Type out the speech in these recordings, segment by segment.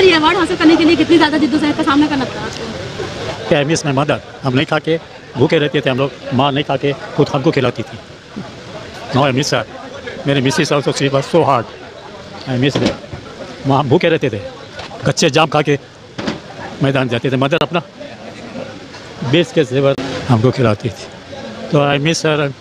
Sir ये award हासिल करने के लिए कितनी ज़्यादा जिद्दोजहद का सामना करना पड़ा आपको मिस मदर हम नहीं खा के भूखे रहते थे, हम लोग माँ नहीं खा के खुद हमको खिलाती थी। नो मिस सर मेरे missus also she was so hard I miss वहाँ भूखे रहते थे। कच्चे जाम खा के मैदान जाते थे। मदर अपना बेच के सेवर हमको खिलाती थी। तो आई मिस सर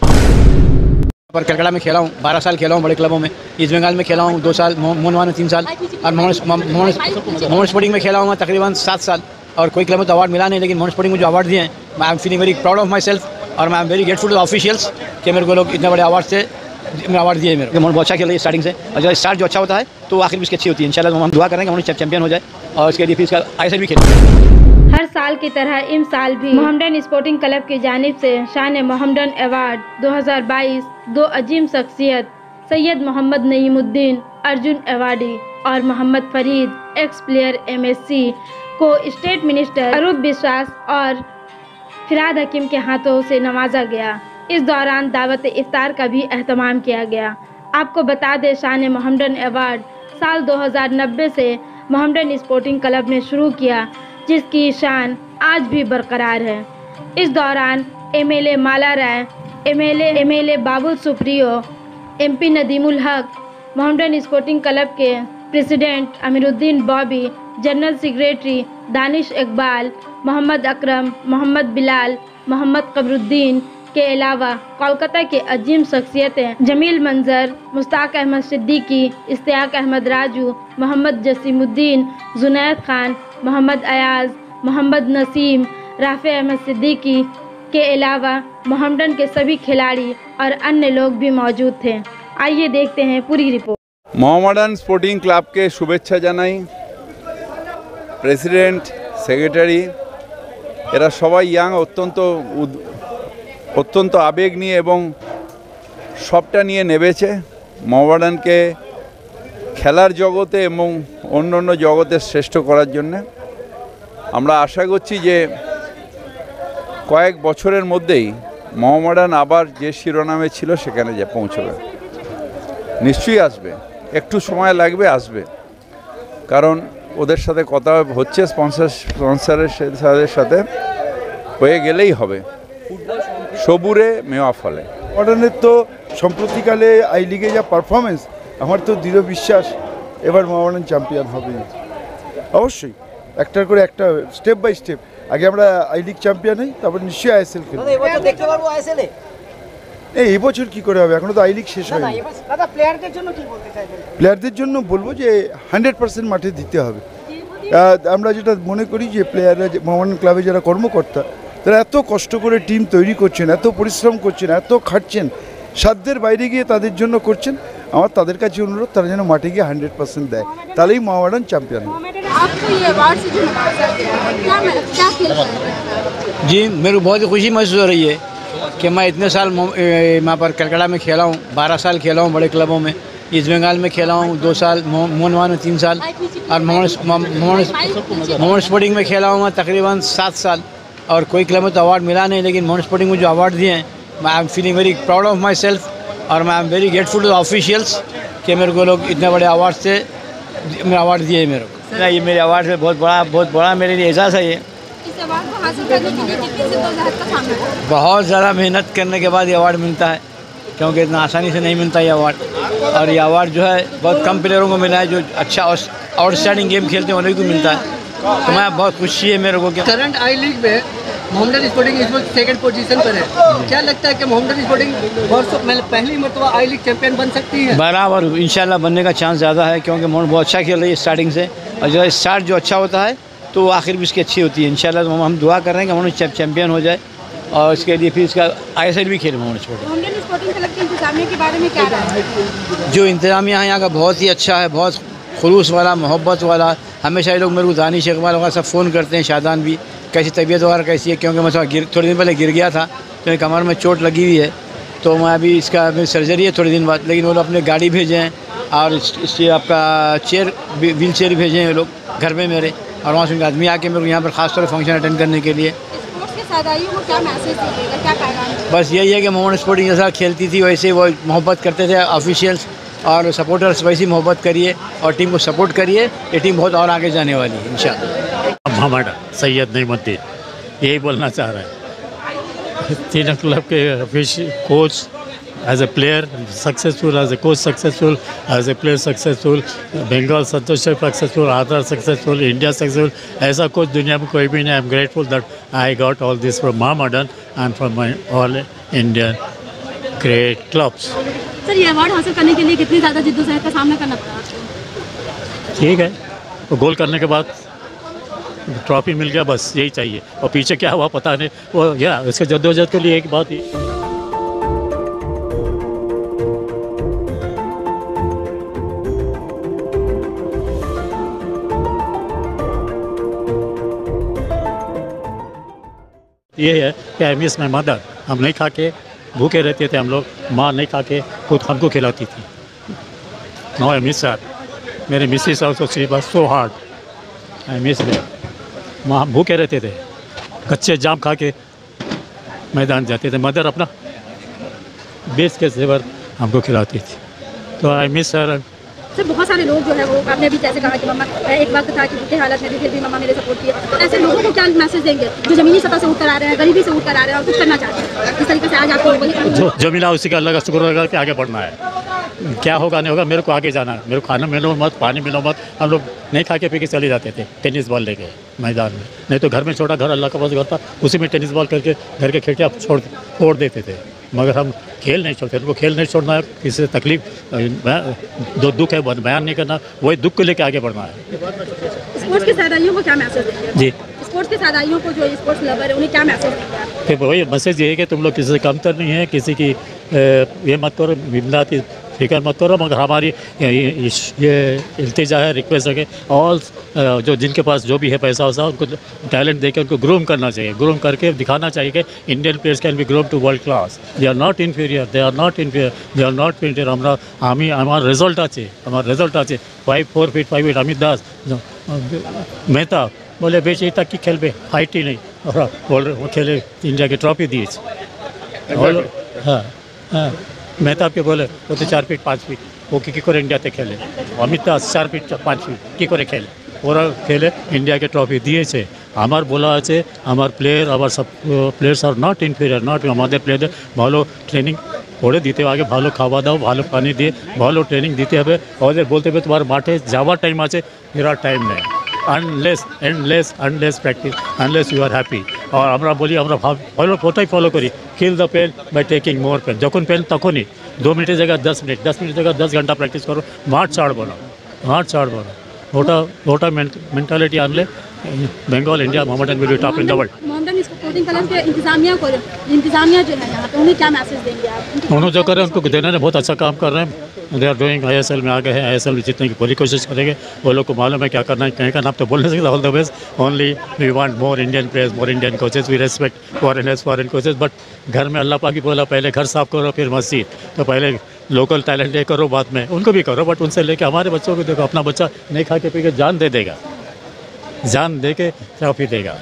पर कलकत्ता में खेला हूँ, बारह साल खेला हूँ बड़े क्लबों में, ईस्ट बंगाल में खेला हूँ, दो साल मोहनवा में तीन साल, और मोहन स्पोर्टिंग में खेला हूँ मैं तकरीबन सात साल, और कोई क्लब में तो अवार्ड मिला नहीं, लेकिन मोहन स्पोर्टिंग में जो अवार्ड दिए हैं I am feeling very proud of myself और मैं एम वेरी ग्रेटफुल ऑफिशियल्स कि मेरे को लोग इतने बड़े अवार्ड से अवार्ड दिए मेरे मोहन बहुत अच्छा खेला स्टार्टिंग से, और जब स्टार्ट जो अच्छा होता है तो आखिर भी इसकी अच्छी होती है। इंशाल्लाह हम दुआ करेंगे मोहन चैंपियन हो जाए, और इसके लिए फिर इसका आई भी खेलें हर साल की तरह इस साल भी मोहम्मदन स्पोर्टिंग क्लब की जानब से शान मोहम्मदन अवार्ड 2022 दो अजीम शख्सियत सैयद मोहम्मद नईमुद्दीन अर्जुन अवार्डी और Mohammad Farid ex player MSC को स्टेट मिनिस्टर अरूप विश्वास और फिराद हकीम के हाथों से नवाजा गया। इस दौरान दावत इफ्तार का भी अहतमाम किया गया। आपको बता दें शान मोहम्मदन अवार्ड साल 2090 से मोहम्मदन स्पोर्टिंग क्लब ने शुरू किया। जिसकी शान आज भी बरकरार है। इस दौरान MLA Mala Roy MLA MLA Babul Supriyo MP Nadimul Haque, Mohammedan sporting club के president Amiruddin Bobby, general secretary Danish Iqbal, Mohammad Akram, Mohammad Bilal, Mohammad Kabruddin के अलावा कोलकाता के अजीम शख्सियतें जमील मंजर, मुश्ताक अहमद सिद्दीकी, इश्तियाक अहमद राजू, मोहम्मद जसीमुद्दीन, जुनैद खान मोहम्मद अयाज मोहम्मद नसीम राफ़े अहमद सिद्दीकी के अलावा मोहम्मदन के सभी खिलाड़ी और अन्य लोग भी मौजूद थे आइए देखते हैं पूरी रिपोर्ट মোহামেডান স্পোর্টিং ক্লাবকে শুভেচ্ছা জানাই প্রেসিডেন্ট সেক্রেটারি এরা সবাই ইয়াং অত্যন্ত উদ- অত্যন্ত আবেগ নিয়ে এবং সবটা নিয়ে নেবেছে মোহামেডানকে খেলার জগতে এবং অন্য অন্য জগতে শ্রেষ্ঠ করার জন্য আমরা আশা করছি যে কয়েক বছরের মধ্যেই মোহামেডান আবার যে শিরোনামে ছিল সেখানে যে পৌঁছবে। নিশ্চয়ই আসবে। একটু সময় লাগবে, আসবে। কারণ ওদের সাথে কথা হচ্ছে, স্পন্সর, স্পন্সারের সাথে- হয়ে গেলেই হবে। সবুরে মেওয়া ফলে। মডার্নের তো সম্প্রতিকালে আই লিগে যা পারফরমেন্স আমার তো দৃঢ় বিশ্বাস এবার মডার্ন চ্যাম্পিয়ন হবে অবশ্যই একটার করে একটা স্টেপ বাই স্টেপ আগে আমরা আই লিগ চ্যাম্পিয়ন হই তারপর নিশ্চয়ই আইএসএল খেলব। এবছর দেখতে পারব আইএসএলে এই এবছর কি করে হবে? এখনও তো আই লিগ শেষ হয়নি। প্লেয়ারদের জন্য কি বলতে চাইবেন প্লেয়ারদের জন্য বলব যে হান্ড্রেড পার্সেন্ট মাঠে দিতে হবে। আমরা যেটা মনে করি যে প্লেয়াররা মোহামেডান ক্লাবে যারা কর্মকর্তা তারা এত কষ্ট করে টিম তৈরি করছেন এত পরিশ্রম করছেন এত খাটছেন সাধ্যের বাইরে গিয়ে তাদের জন্য করছেন। আমার তাদের কাছে অনুরোধ তারা যেন মাঠে গিয়ে হান্ড্রেড পার্সেন্ট দেয় তাহলেই মোহামেডান চ্যাম্পিয়ন হবে आपको ये अवार्ड से जो नवाजा गया है क्या मैं- क्या फील कर रहे हैं जी मेरे को बहुत ही खुशी महसूस हो रही है कि मैं इतने साल मो- ए, वहाँ पर कलकत्ता में खेला हूँ बारह साल खेला हूँ बड़े क्लबों में ईस्ट बंगाल में खेला हूँ दो साल मो- मोहनवा में तीन साल और मोहन मोहन स्पोर्टिंग में खेला हूँ मैं तकरीबन सात साल और कोई क्लब में तो अवार्ड मिला नहीं लेकिन मोहन स्पोर्टिंग में जो अवार्ड दिए हैं मैं I am feeling very proud of myself और मैं I am very grateful to officials कि मेरे को लोग इतने बड़े अवार्ड से मेरा अवार्ड दिए मेरे को। ये मेरे अवार्ड से बहुत बड़ा बहुत बड़ा मेरे लिए एजाज़ है ये। इस अवार्ड को हासिल करने के लिए कितनी जिद्दोजहद का सामना करना बहुत ज़्यादा मेहनत करने के बाद ये अवार्ड मिलता है क्योंकि इतना आसानी से नहीं मिलता ये अवार्ड और ये अवार्ड जो है बहुत कम प्लेयरों को मिला है जो अच्छा आउटस्टैंडिंग गेम खेलते हैं उन्हें को मिलता है। तो मैं बहुत खुशी है मेरे को कि करंट आई लीग में मोहम्मदन स्पोर्टिंग इस वक्त सेकंड पोजीशन पर है। क्या लगता है कि मोहम्मदन स्पोर्टिंग वर्षों में पहली मरतबा आई लीग चैंपियन बन सकती है? बराबर इंशाल्लाह बनने का चांस ज़्यादा है क्योंकि मोहन बहुत अच्छा खेल रही है स्टार्टिंग से। और जो स्टार्ट जो अच्छा होता है तो आखिर भी इसकी अच्छी होती है। इंशाल्लाह तो हम दुआ कर रहे हैं कि मोहन चैम्पियन हो जाए और इसके लिए फिर इसका आईएसएल भी खेले मोहन स्पोर्टिंग के इंतजामिया के बारे में क्या राय है? जो इंतज़ामिया है यहाँ का बहुत ही अच्छा है बहुत खलूस वाला मोहब्बत वाला। हमेशा ये लोग मेरे को दानिश इकबाल वगैरह सब फ़ोन करते हैं शादान भी। कैसी तबीयत वगैरह कैसी है? क्योंकि मैं थोड़ा गिर थोड़े दिन पहले गिर गया था तो मेरी कमर में चोट लगी हुई है। तो मैं अभी इसका अभी सर्जरी है थोड़े दिन बाद लेकिन वो लोग अपने गाड़ी भेजे हैं और इस- इससे आपका चेयर व्हील चेयर भेजे हैं ये लोग घर में मेरे। और वहाँ से उनके आदमी आके मेरे को यहाँ पर खास तौर पर फ़ंक्शन अटेंड करने के लिए। बस यही है कि मोहन स्पोर्टिंग जैसा खेलती थी वैसे वो मोहब्बत करते थे ऑफिशियल्स और सपोर्टर्स वैसी मोहब्बत करिए और टीम को सपोर्ट करिए। ये टीम बहुत और आगे जाने वाली है इन मोहम्मद सैयद नहीं नईमुद्दीन यही बोलना चाह रहे हैं। तीनों क्लब के coach as a player successful as a coach successful as a player successful Bengal Santosh successful Aadhaar successful India successful ऐसा कोच दुनिया में कोई भी नहीं। I am grateful that I got all this from मा modern and from my all Indian great clubs sir ये award हासिल करने के लिए कितनी ज़्यादा जिद्दोजहद का सामना करना पड़ा आपको? ठीक है। वो गोल करने के बाद ट्रॉफी मिल गया बस यही चाहिए। और पीछे क्या हुआ पता नहीं। वो या इसके जद्दोजहद के लिए एक बात ही। ये है कि आई मिस माई मदर हम नहीं खा के भूखे रहते थे, हम लोग माँ नहीं खा के खुद हमको खिलाती थी। नो आई मिस सर मेरे missus also she was so hard I miss दे माँ भूखे रहते थे, कच्चे जाम खा के मैदान जाते थे। मदर अपना बेस के जेवर हमको खिलाती थी। तो आई मिस सर सर बहुत सारे लोग जो है वो आपने अभी जैसे कहा कि मम्मा एक वक्त था कि बुरे हालत में भी फिर भी मम्मा मेरे सपोर्ट किए। तो ऐसे लोगों को क्या मैसेज देंगे जो जमीनी सतह से उठकर आ रहे हैं, गरीबी से उठकर आ रहे हैं और कुछ करना चाहते हैं? इस तरीके से आज आपको वही जो मिला उसी का का शुक्र लगा कि आगे बढ़ना है। क्या होगा, नहीं होगा, मेरे को आगे जाना है। मेरे को खाना मिलो मत, पानी मिलो मत। हम लोग नहीं खा के पी के चले जाते थे टेनिस बॉल लेके मैदान में। नहीं तो घर में छोटा घर, अल्लाह का पास घर था उसी में टेनिस बॉल करके, घर के खिड़कियाँ छोड़ फोड़ देते थे। मगर हम खेल नहीं छोड़ते उनको खेल नहीं छोड़ना है किसी से तकलीफ़ जो दुख है बयान नहीं करना वही दुख को लेकर आगे बढ़ना है। स्पोर्ट्स के सादाइयों को क्या मैसेज जी। स्पोर्ट्स के सादाइयों को जो स्पोर्ट्स लवर है उन्हें क्या मैसेज फिर वही मैसेज ये है कि तुम लोग किसी से कमतर नहीं है किसी की ये मत करो इमदाद की फिक्र मत करो मगर हमारी ये ये इल्तिजा है रिक्वेस्ट है कि ऑल जो जिनके पास जो भी है पैसा वैसा उनको टैलेंट देकर उनको ग्रूम करना चाहिए ग्रूम करके दिखाना चाहिए कि Indian players can be groom to world class they are not inferior they are not inferior they are not inferior আমরা আমি আমার রেজাল্ট আছে আমার রেজাল্ট আছে five four feet five feet Amit Das Mehta বলে বেশ এটা কি খেলবে হাইটই নেই ওরা বল ও খেলে ইন্ডিয়াকে ট্রফি দিয়েছে বলো হ্যাঁ হ্যাঁ মেহতাবকে বলে ও তো চার ফিট পাঁচ ফিট ও কি কী করে ইন্ডিয়াতে খেলে অমিত দাস চার ফিট পাঁচ ফিট কী করে খেলে ওরা খেলে ইন্ডিয়াকে ট্রফি দিয়েছে আমার বলা আছে আমার প্লেয়ার আমার সব players are not inferior not আমাদের প্লেয়ারদের ভালো ট্রেনিং করে দিতে হবে আগে ভালো খাওয়া দাও ভালো পানি দিয়ে ভালো ট্রেনিং দিতে হবে ওদের বলতে হবে তোমার মাঠে যাওয়ার টাইম আছে ফেরার টাইম নেই unless endless unless practice unless you are happy আর আমরা বলি আমরা ফলো ওটাই ফলো করি kill the pain by taking more pain যখন পেন তখনই দু মিনিটের জায়গায় দশ মিনিট দশ মিনিটের জায়গায় দশ ঘন্টা প্র্যাকটিস করো মাঠ ছাড়বো না মাঠ ছাড়বো না Rota, Rota mentality Bengal India Mohammedan will be top in the world इसको कलर के इंतजामिया को इंतजामिया जो है पे उन्हें क्या मैसेज देंगे आप उन्होंने जो कर रहे हैं उनको देने ने बहुत अच्छा काम कर रहे हैं they are doing I S L में आ गए हैं आई एस एल में जीतने की पूरी कोशिश करेंगे वो लोग को मालूम है क्या करना है कहीं का नाम तो बोल नहीं सकते all the best only we want more Indian players more Indian coaches we respect foreigners foreign coaches but घर में अल्लाह पाकि बोला पहले घर साफ़ करो फिर मस्जिद तो पहले लोकल टैलेंट ये करो बाद में। उनको भी करो बट उनसे लेके हमारे बच्चों को देखो, अपना बच्चा नहीं खा के पी के जान दे देगा। जान दे के ट्रॉफी देगा।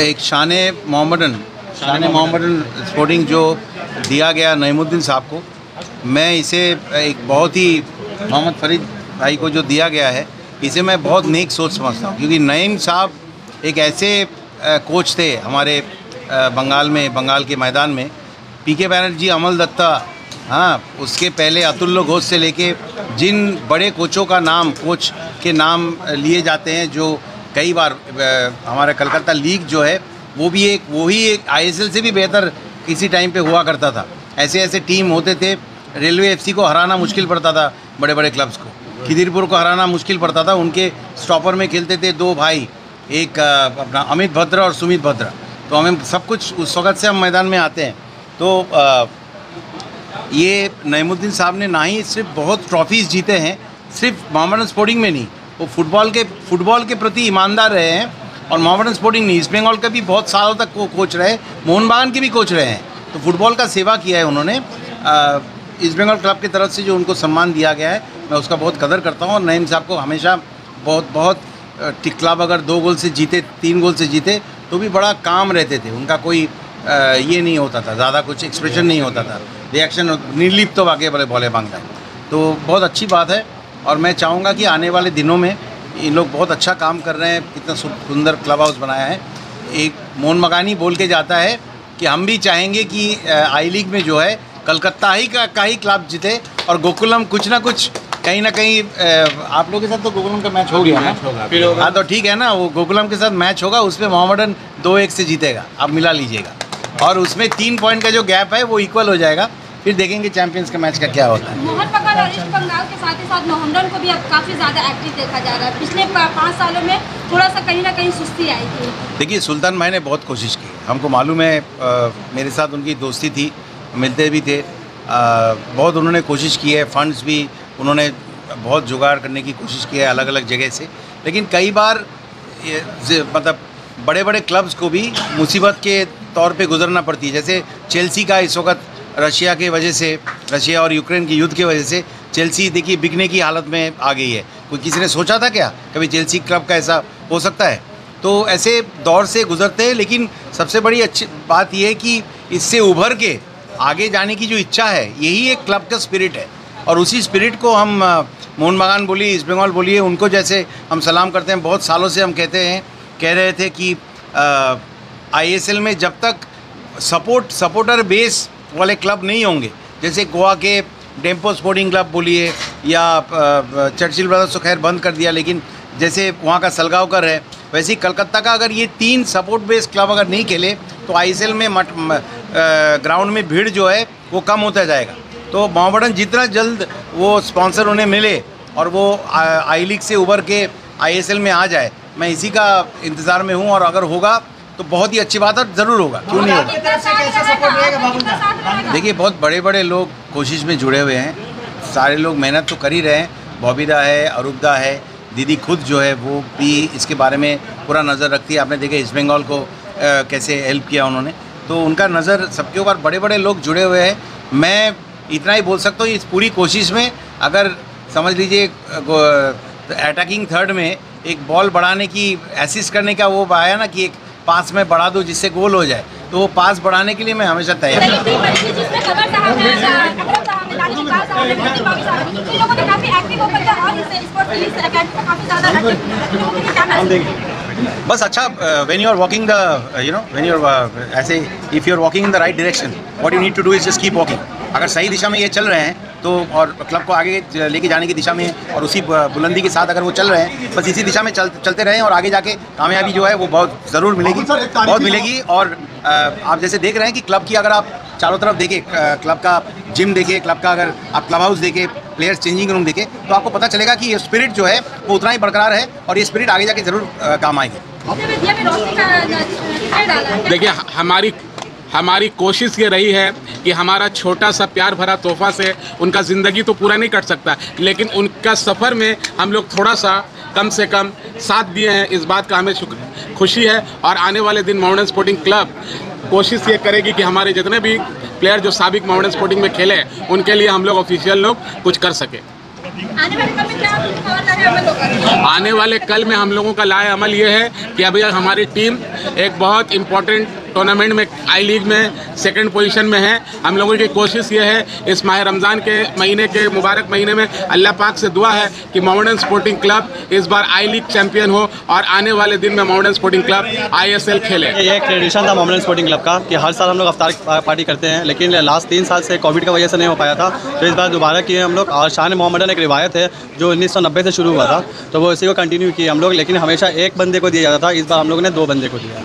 एक शान मोहम्मदन शान मोहम्मदन स्पोर्टिंग जो दिया गया नईमुद्दीन साहब को, मैं इसे एक बहुत ही मोहम्मद फरीद भाई को जो दिया गया है, इसे मैं बहुत नेक सोच समझता हूँ, क्योंकि नईम साहब एक ऐसे कोच थे हमारे बंगाल में, बंगाल के मैदान में। पी के बैनर्जी, अमल दत्ता हाँ उसके पहले अतुल्य घोष से लेके जिन बड़े कोचों का नाम, कोच के नाम लिए जाते हैं, जो कई बार हमारा कलकत्ता लीग जो है, वो भी एक वही एक आईएसएल से भी बेहतर किसी टाइम पे हुआ करता था। ऐसे ऐसे टीम होते थे, रेलवे एफसी को हराना मुश्किल पड़ता था बड़े बड़े क्लब्स को। खिदिरपुर को हराना मुश्किल पड़ता था, उनके स्टॉपर में खेलते थे दो भाई, एक अपना अमित भद्रा और सुमित भद्रा। तो हमें सब कुछ उस वक्त से हम मैदान में आते हैं। तो ये नईमुद्दीन साहब ने ना ही सिर्फ़ बहुत ट्रॉफीज़ जीते हैं सिर्फ़ मोहम्मदन स्पोर्टिंग में नहीं वो फुटबॉल के फुटबॉल के प्रति ईमानदार रहे हैं और मोहम्मदन स्पोर्टिंग नहीं ईस्ट बंगाल का भी बहुत सालों तक को कोच रहे मोहन बागान के भी कोच रहे हैं। तो फुटबॉल का सेवा किया है उन्होंने। ईस्ट बंगाल क्लब की तरफ़ से जो उनको सम्मान दिया गया है मैं उसका बहुत कदर करता हूँ और नईम साहब को हमेशा बहुत बहुत अ, टिक क्लब अगर दो गोल से जीते तीन गोल से जीते तो भी बड़ा काम रहते थे। उनका कोई ये नहीं होता था ज़्यादा कुछ एक्सप्रेशन नहीं होता था। रिएक्शन निर्लिप्त तो बड़े बोले बांग्ला। तो बहुत अच्छी बात है और मैं चाहूँगा कि आने वाले दिनों में इन लोग बहुत अच्छा काम कर रहे हैं कितना सुंदर क्लब हाउस बनाया है। एक मोहन मगानी बोल के जाता है कि हम भी चाहेंगे कि आई लीग में जो है कलकत्ता ही का, का ही क्लब जीते और गोकुलम कुछ ना कुछ कहीं ना कहीं आप लोगों के साथ तो गोकुलम का मैच हो गया ना? हाँ तो ठीक है ना वो गोकुलम के साथ मैच होगा उसमें मोहम्मदन दो एक से जीतेगा आप मिला लीजिएगा। और उसमें तीन पॉइंट का जो गैप है वो इक्वल हो जाएगा। फिर देखेंगे चैंपियंस का मैच का क्या होता है। मोहन बगान और ईस्ट बंगाल के साथ ही साथ मोहम्मदन को भी अब काफ़ी ज़्यादा एक्टिव देखा जा रहा है। पिछले पाँच सालों में थोड़ा सा कहीं ना कहीं सुस्ती आई थी। देखिए सुल्तान भाई ने बहुत कोशिश की। हमको मालूम है अ, मेरे साथ उनकी दोस्ती थी मिलते भी थे। अ, बहुत उन्होंने कोशिश की है फंड्स भी उन्होंने बहुत जुगाड़ करने की कोशिश की है अलग अलग जगह से। लेकिन कई बार मतलब बड़े बड़े क्लब्स को भी मुसीबत के तौर पे गुजरना पड़ती है। जैसे चेल्सी का इस वक्त रशिया के वजह से, रशिया और यूक्रेन की युद्ध की वजह से चेल्सी देखिए बिकने की हालत में आ गई है। कोई किसी ने सोचा था क्या? कभी चेल्सी क्लब का ऐसा हो सकता है? तो ऐसे दौर से गुजरते हैं, लेकिन सबसे बड़ी अच्छी बात यह है कि इससे उभर के आगे जाने की जो इच्छा है, यही एक क्लब का स्पिरिट है। और उसी स्पिरिट को हम मोहन बागान बोलिए ईस्ट बंगाल बोलिए उनको जैसे हम सलाम करते हैं, बहुत सालों से हम कहते हैं, कह रहे थे कि आईएसएल में जब तक सपोर्ट सपोर्टर बेस वाले क्लब नहीं होंगे। जैसे गोवा के डेम्पो स्पोर्टिंग क्लब बोलिए या चर्चिल ब्रदर्स तो खैर बंद कर दिया, लेकिन जैसे वहाँ का सलगावकर है, वैसे ही कलकत्ता का अगर ये तीन सपोर्ट बेस्ड क्लब अगर नहीं खेले तो आईएसएल में मट ग्राउंड में भीड़ जो है, वो कम होता जाएगा। तो मोहम्मदन जितना जल्द वो स्पॉन्सर उन्हें मिले और वो आई लीग से उभर के आईएसएल में आ जाए, मैं इसी का इंतज़ार में हूँ और अगर होगा तो बहुत ही अच्छी बात है ज़रूर होगा क्यों नहीं होगा? देखिए बहुत बड़े बड़े लोग कोशिश में जुड़े हुए हैं। सारे लोग मेहनत तो कर ही रहे हैं। बॉबीदा है अरूबदा है दीदी खुद जो है वो भी इसके बारे में पूरा नज़र रखती है। आपने देखा ईस्ट बंगाल को अ, कैसे हेल्प किया उन्होंने। तो उनका नज़र सबके ऊपर बड़े बड़े लोग जुड़े हुए हैं। मैं इतना ही बोल सकता हूँ इस पूरी कोशिश में अगर समझ लीजिए अटैकिंग थर्ड में एक बॉल बढ़ाने की एसिस्ट करने का वो आया ना कि एक पास में बढ़ा दो जिससे गोल हो जाए तो वो पास बढ़ाने के लिए मैं हमेशा तैयार हूँ मैसेज बस अच्छा when you are walking the you know when you are ऐसे if you are walking in the right direction what you need to do is just keep walking अगर सही दिशा में ये चल रहे हैं तो और क्लब को आगे लेके जाने की दिशा में और उसी बुलंदी के साथ अगर वो चल रहे हैं बस इसी दिशा में चल चलते रहें और आगे जाके कामयाबी जो है वो बहुत ज़रूर मिलेगी। बहुत मिलेगी और आप जैसे देख रहे हैं कि क्लब की अगर आप चारों तरफ़ देखें क्लब का जिम देखें क्लब का अगर आप क्लब हाउस देखें प्लेयर्स चेंजिंग रूम देखें तो आपको पता चलेगा कि ये स्पिरिट जो है वो उतना ही बरकरार है और ये स्पिरिट आगे जाके ज़रूर काम आएगी। देखिए हमारी हमारी कोशिश ये रही है कि हमारा छोटा सा प्यार भरा तोहफा से उनका ज़िंदगी तो पूरा नहीं कट सकता। लेकिन उनका सफ़र में हम लोग थोड़ा सा कम से कम साथ दिए हैं इस बात का हमें शुक्र खुशी है। और आने वाले दिन माउंटेन स्पोर्टिंग क्लब कोशिश ये करेगी कि हमारे जितने भी प्लेयर जो सबक माउंटेन स्पोर्टिंग में खेले उनके लिए हम लोग ऑफिशियल लोग कुछ कर सके। आने वाले कल में क्या और लगे अमल होगा आने वाले कल में हम लोगों का लाए अमल ये है कि अभी हमारी टीम एक बहुत इम्पोर्टेंट टूर्नामेंट में आई लीग में सेकंड पोजीशन में है। हम लोगों की कोशिश ये है इस माह रमज़ान के महीने के मुबारक महीने में अल्लाह पाक से दुआ है कि माउंटेन स्पोर्टिंग क्लब इस बार आई लीग चैंपियन हो और आने वाले दिन में माउंटेन स्पोर्टिंग क्लब आईएसएल खेले। ये एक ट्रेडिशन था मोमिनल स्पोर्टिंग क्लब का कि हर साल हम लोग अफ्तार पार्टी करते हैं लेकिन लास्ट तीन साल से कोविड की वजह से नहीं हो पाया था। तो इस बार दोबारा किए हम लोग और शान मोहम्मदन एक रिवायत है जो 1990 से शुरू हुआ था तो वो इसी को कंटिन्यू किए हम लोग लेकिन हमेशा एक बंदे को दिया जाता था इस बार हम लोगों ने दो बंदे को दिया।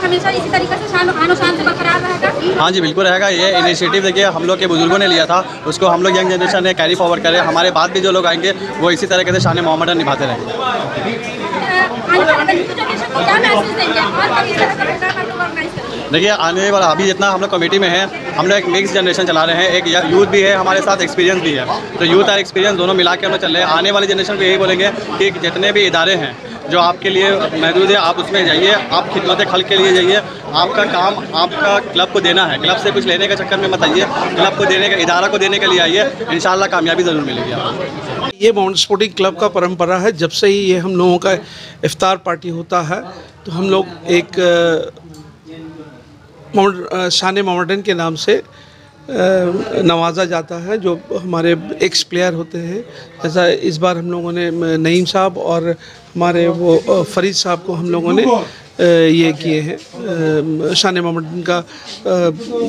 हमेशा इसी तरीके से शान आनो शान से बरकरार रहेगा। हाँ जी बिल्कुल रहेगा। ये इनिशिएटिव देखिए हम लोग के बुज़ुर्गों ने लिया था। उसको हम लोग यंग जनरेशन ने कैरी फॉरवर्ड करे। हमारे बाद भी जो लोग आएँगे वो इसी तरीके से शान मोहम्मदन निभाते रहेंगे। देखिए आने वाला अभी जितना हम लोग कमेटी में है हम लोग एक मिक्स जनरेशन चला रहे हैं। एक यूथ भी है हमारे साथ एक्सपीरियंस भी है। तो यूथ और एक्सपीरियंस दोनों मिला के हम लोग चल रहे हैं। आने वाली जनरेशन को यही बोलेंगे कि जितने भी इदारे हैं जो आपके लिए महदूद है, आप उसमें जाइए, आप खिदमत खल के लिए जाइए। आपका काम, आपका क्लब को देना है। क्लब से कुछ लेने के चक्कर में मत आइए। क्लब को देने का, इदारा को देने के लिए आइए। इन कामयाबी ज़रूर मिलेगी आपको। ये माउंट स्पोर्टिंग क्लब का परंपरा है। जब से ही ये हम लोगों का इफ्तार पार्टी होता है तो हम लोग एक शान माउंटेन के नाम से नवाजा जाता है, जो हमारे एक्स प्लेयर होते हैं। जैसा इस बार हम लोगों ने नईम साहब और हमारे वो फरीद साहब को हम लोगों ने ये किए हैं। शान मोहम्मद का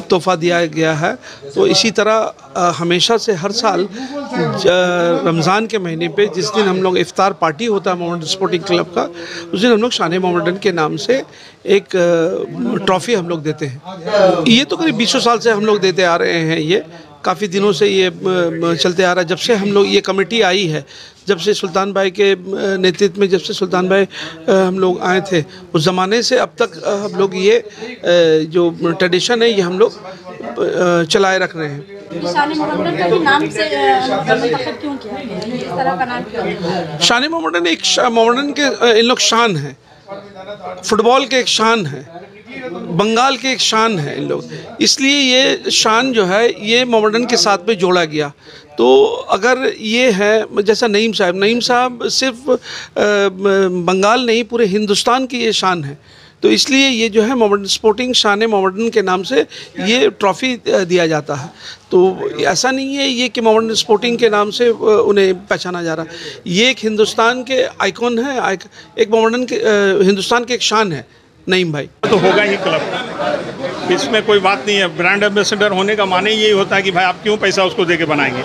तोहफा दिया गया है। तो इसी तरह हमेशा से हर साल रमज़ान के महीने पे जिस दिन हम लोग इफ्तार पार्टी होता है मोहम्मद स्पोर्टिंग क्लब का, उस दिन हम लोग शान मोहम्मदन के नाम से एक ट्रॉफ़ी हम लोग देते हैं। ये तो करीब बीसों साल से हम लोग देते आ रहे हैं ये। काफ़ी दिनों से ये चलते आ रहा है। जब से हम लोग ये कमेटी आई है जब से सुल्तान भाई के नेतृत्व में जब से सुल्तान भाई हम लोग आए थे उस ज़माने से अब तक हम लोग ये जो ट्रेडिशन है ये हम लोग चलाए रख रहे हैं। शान मोहम्मदन एक मोहम्मदन के इन लोग शान हैं। फुटबॉल के एक शान है। बंगाल के एक शान है इन लोग। इसलिए ये शान जो है, ये मोहम्मदन के साथ में जोड़ा गया। तो अगर ये है, जैसा नईम साहब नईम साहब सिर्फ़ बंगाल नहीं, पूरे हिंदुस्तान की ये शान है। तो इसलिए ये जो है मोहम्मद स्पोर्टिंग शान मोहम्मदन के नाम से ये ट्रॉफ़ी दिया जाता है। तो ऐसा नहीं है ये कि मोहम्मद स्पोर्टिंग के नाम से उन्हें पहचाना जा रहा। है ये एक हिंदुस्तान के आइकॉन है, एक मोहम्मदन के हिंदुस्तान के एक शान है। नईम भाई। तो होगा ही क्लब। इसमें कोई बात नहीं है। ब्रांड एम्बेसडर होने का माने यही होता है कि भाई आप क्यों पैसा उसको दे के बनाएँगे?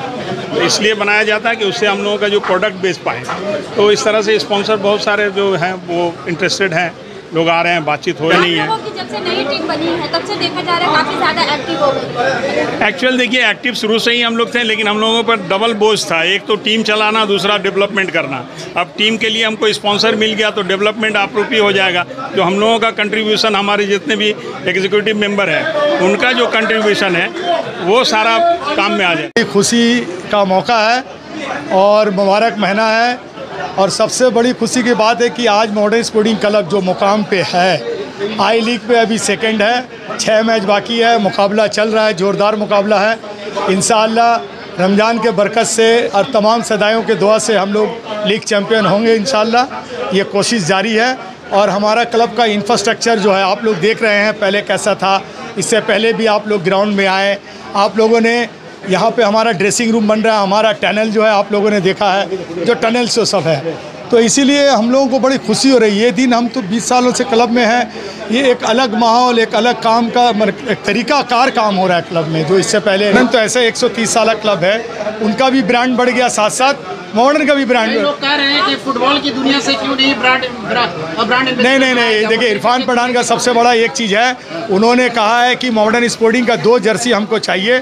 तो इसलिए बनाया जाता है कि उससे हम लोगों का जो प्रोडक्ट बेच पाए। तो इस तरह से स्पॉन्सर बहुत सारे जो हैं, वो इंटरेस्टेड हैं। लोग आ रहे हैं बातचीत हो रही है। जब से नई टीम बनी है तब से देखा जा रहा है काफ़ी ज़्यादा एक्टिव हो गई। एक्चुअल देखिए एक्टिव शुरू से ही हम लोग थे लेकिन हम लोगों पर डबल बोझ था। एक तो टीम चलाना दूसरा डेवलपमेंट करना। अब टीम के लिए हमको स्पॉन्सर मिल गया तो डेवलपमेंट अप्रूपी हो जाएगा। जो हम लोगों का कंट्रीब्यूशन हमारे जितने भी एग्जीक्यूटिव मेंबर हैं उनका जो कंट्रीब्यूशन है वो सारा काम में आ जाए। खुशी का मौका है और मुबारक महीना है। और सबसे बड़ी खुशी की बात है कि आज मॉडर्न स्पोर्टिंग क्लब जो मुकाम पे है, आई लीग पे अभी सेकंड है छः मैच बाकी है, मुकाबला चल रहा है, ज़ोरदार मुकाबला है। इन रमज़ान के बरकत से और तमाम सदायों के दुआ से हम लोग लीग चैम्पियन होंगे इन ये कोशिश जारी है और हमारा क्लब का इंफ्रास्ट्रक्चर जो है, आप लोग देख रहे हैं, पहले कैसा था, इससे पहले भी आप लोग ग्राउंड में आए। आप लोगों ने यहाँ पे हमारा ड्रेसिंग रूम बन रहा है हमारा टनल जो है आप लोगों ने देखा है जो टनल से सब है। तो इसीलिए हम लोगों को बड़ी खुशी हो रही है। ये दिन हम तो 20 सालों से क्लब में हैं। ये एक अलग माहौल एक अलग काम का एक तरीकाकार काम हो रहा है क्लब में जो इससे पहले नहीं तो ऐसे 130 साल का क्लब है। उनका भी ब्रांड बढ़ गया साथ साथ मॉडर्न का भी ब्रांड लोग कह रहे हैं कि फुटबॉल की दुनिया से क्यों नहीं ब्रांड ब्रा- ब्रांड नहीं नहीं नहीं देखिए इरफान पठान का सबसे बड़ा एक चीज़ है। उन्होंने कहा है कि मॉडर्न स्पोर्टिंग का दो जर्सी हमको चाहिए।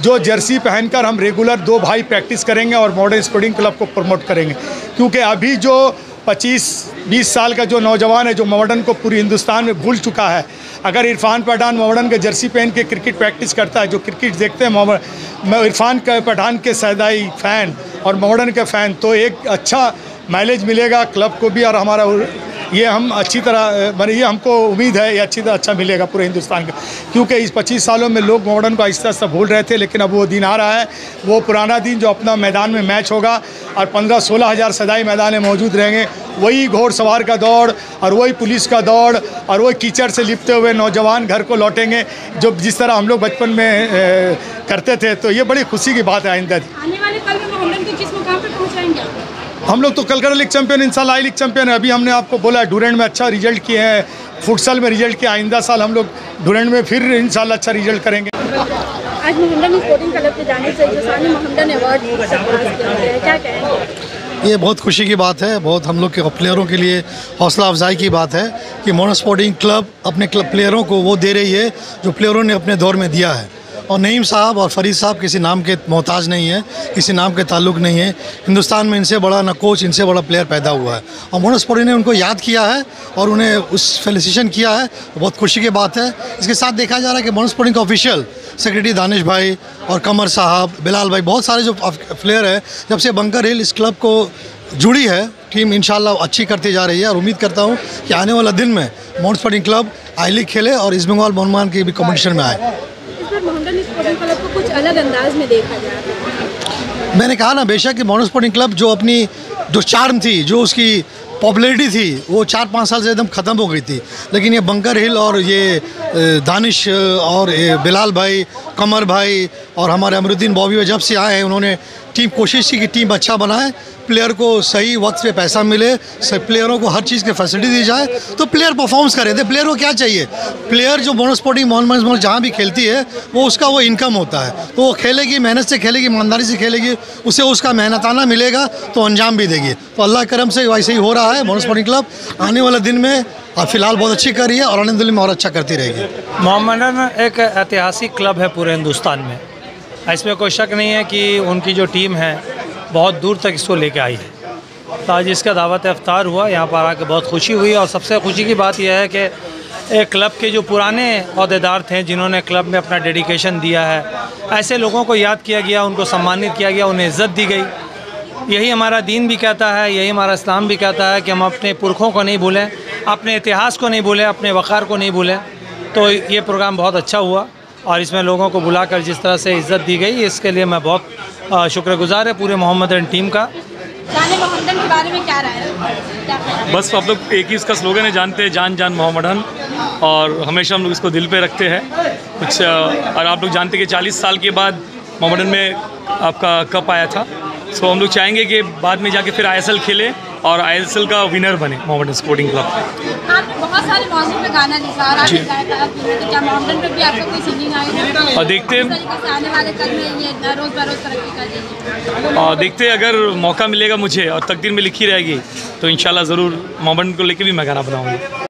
जो जर्सी पहनकर हम रेगुलर दो भाई प्रैक्टिस करेंगे और मॉडर्न स्पोर्टिंग क्लब को प्रमोट करेंगे। क्योंकि अभी जो 25-20 साल का जो नौजवान है, जो मॉडर्न को पूरी हिंदुस्तान में भूल चुका है, अगर इरफान पठान मॉडर्न के जर्सी पहन के क्रिकेट प्रैक्टिस करता है, जो क्रिकेट देखते हैं मैं इरफान पठान के सदाई फ़ैन और मॉडर्न के फ़ैन तो एक अच्छा माइलेज मिलेगा क्लब को भी और हमारा ये हम अच्छी तरह मैंने ये हमको उम्मीद है ये अच्छी तरह अच्छा मिलेगा पूरे हिंदुस्तान का। क्योंकि इस 25 सालों में लोग मॉडर्न को आहिस्ता आहिस्ता भूल रहे थे लेकिन अब वो दिन आ रहा है। वो पुराना दिन जो अपना मैदान में मैच होगा और पंद्रह सोलह हज़ार सदाई मैदान में मौजूद रहेंगे वही घोड़सवार का दौड़ और वही पुलिस का दौड़ और वही कीचड़ से लिपते हुए नौजवान घर को लौटेंगे जो जिस तरह हम लोग बचपन में ए, करते थे। तो ये बड़ी खुशी की बात है आइंदा आने वाले कल में किस मुकाम पे पहुंचाएँगे? आप? हम लोग तो कलकत्ता लीग चैंपियन इंशाल्लाह आई लीग चैंपियन है। अभी हमने आपको बोला है डूरेंट में अच्छा रिज़ल्ट किए हैं। फुटसल में रिज़ल्ट किया आइंदा साल हम लोग डूरेंट में फिर इंशाल्लाह अच्छा रिज़ल्ट करेंगे। आज मोहम्मदन स्पोर्टिंग क्लब की जाने से जो सानी मोहम्मदन अवार्ड सरफराज किया गया है क्या कहेंगे? ये बहुत खुशी की बात है बहुत हम लोग के प्लेयरों के लिए हौसला अफजाई की बात है कि मोनो स्पोर्टिंग क्लब अपने क्लब प्लेयरों को वो दे रही है जो प्लेयरों ने अपने दौर में दिया है। और नईम साहब और फरीद साहब किसी नाम के मोहताज नहीं है, किसी नाम के ताल्लुक नहीं है। हिंदुस्तान में इनसे बड़ा ना कोच इनसे बड़ा प्लेयर पैदा हुआ है। और मोनो स्पोर्टिंग ने उनको याद किया है और उन्हें उस फेलिसिटेशन किया है। बहुत खुशी की बात है। इसके साथ देखा जा रहा है कि मोनो स्पोर्टिंग का ऑफिशियल सेक्रेटरी दानिश भाई और कमर साहब, बिलाल भाई, बहुत सारे जो प्लेयर हैं, जब से बंकर हिल इस क्लब को जुड़ी है टीम इंशाल्लाह अच्छी करती जा रही है। और उम्मीद करता हूँ कि आने वाला दिन में स्पोर्टिंग क्लब आई लीग खेले और ईस्ट बंगाल मोहमान की भी कॉम्पिटिशन में आए। देखा जाए। मैंने कहा ना, बेशक कि मोनो स्पोर्टिंग क्लब जो अपनी जो चार्म थी, जो उसकी पॉपुलरिटी थी, वो चार पाँच साल से एकदम ख़त्म हो गई थी। लेकिन ये बंकर हिल और ये दानिश और ये बिलाल भाई कमर भाई और हमारे अमरुद्दीन बॉबी जब से आए हैं, उन्होंने टीम कोशिश की कि टीम अच्छा बनाए प्लेयर को सही वक्त पे पैसा मिले, सही प्लेयरों को हर चीज़ की फैसिलिटी दी जाए तो प्लेयर परफॉर्म्स करे। थे प्लेयर को क्या चाहिए? प्लेयर जो मोनो स्पोर्टिंग मोहन मोहन जहाँ भी खेलती है, वो उसका वो इनकम होता है। तो वो खेलेगी, मेहनत से खेलेगी, ईमानदारी से खेलेगी, उसे उसका मेहनताना मिलेगा तो अंजाम भी देगी। तो अल्लाह करम से वैसे ही हो रहा है मोनो स्पोर्टिंग क्लब आने वाले दिन में और फ़िलहाल बहुत अच्छी कर रही है और आने दिन में और अच्छा करती रहेगी। मोहम्मदन एक ऐतिहासिक क्लब है पूरे हिंदुस्तान में। इसमें कोई शक नहीं है कि उनकी जो टीम है, बहुत दूर तक इसको लेके आई है। तो आज इसका दावत अफ्तार हुआ, यहाँ पर आके बहुत खुशी हुई और सबसे खुशी की बात यह है कि एक क्लब के जो पुराने अहदेदार थे, जिन्होंने क्लब में अपना डेडिकेशन दिया है, ऐसे लोगों को याद किया गया, उनको सम्मानित किया गया, उन्हें इज़्ज़त दी गई। यही हमारा दीन भी कहता है, यही हमारा इस्लाम भी कहता है कि हम अपने पुरखों को नहीं भूलें, अपने इतिहास को नहीं भूलें, अपने वक़ार को नहीं भूलें। तो ये प्रोग्राम बहुत अच्छा हुआ। और इसमें लोगों को बुलाकर जिस तरह से इज़्ज़त दी गई इसके लिए मैं बहुत शुक्रगुजार है पूरे मोहम्मदन टीम का। जाने मोहम्मदन के बारे में क्या राय है? है? बस आप लोग एक ही इसका स्लोगन है जानते हैं जान जान मोहम्मदन। और हमेशा हम लोग इसको दिल पे रखते हैं। कुछ और आप लोग जानते हैं कि 40 साल के बाद मोहम्मदन में आपका कप आया था। सो हम लोग चाहेंगे कि बाद में जाके फिर आई खेले। और आई का विनर बने मोहम्मद स्पोर्टिंग क्लब आपने बहुत सारे मौजूद पे गाना लिखा और आगे तो क्या मोहम्मदन पे भी आपको कोई सिंगिंग आई और देखते हैं- इस तरीके से आने वाले कल में ये रोज़ बरोज़ तरक्की कर और देखते हैं अगर मौका मिलेगा मुझे और तकदीर में लिखी रहेगी तो इंशाल्लाह ज़रूर मोहम्मद को लेके भी मैं गाना बनाऊँगी।